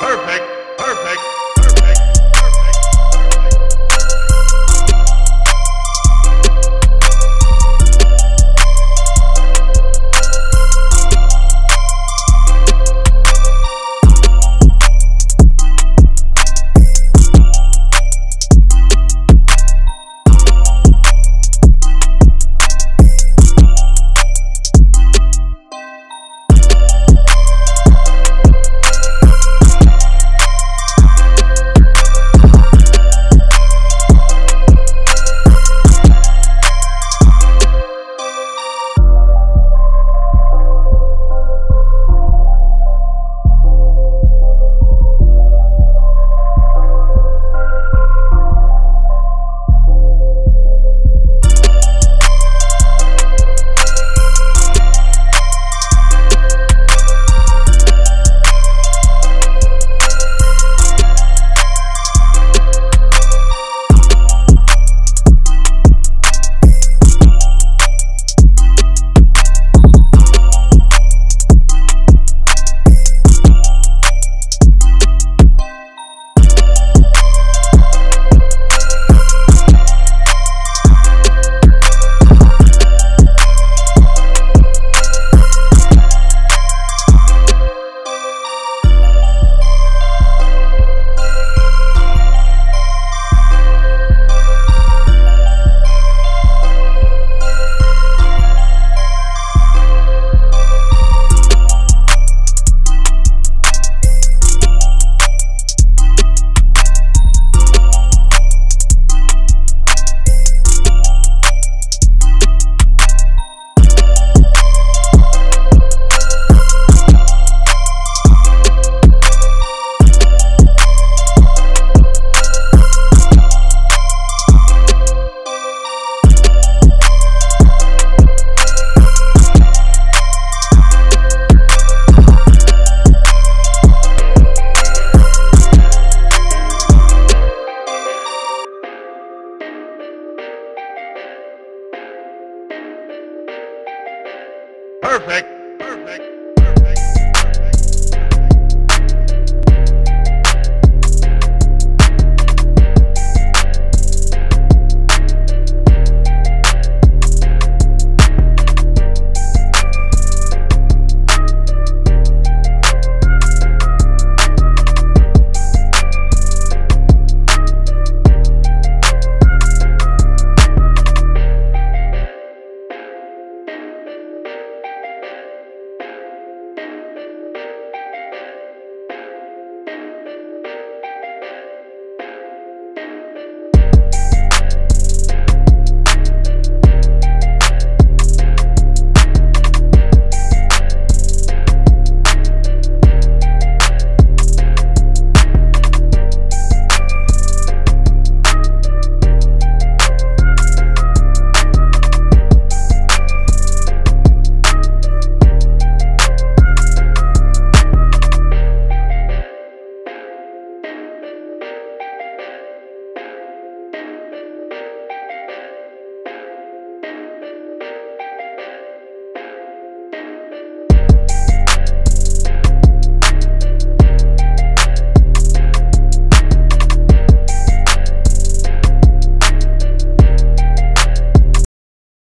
Perfect, perfect, Perfect,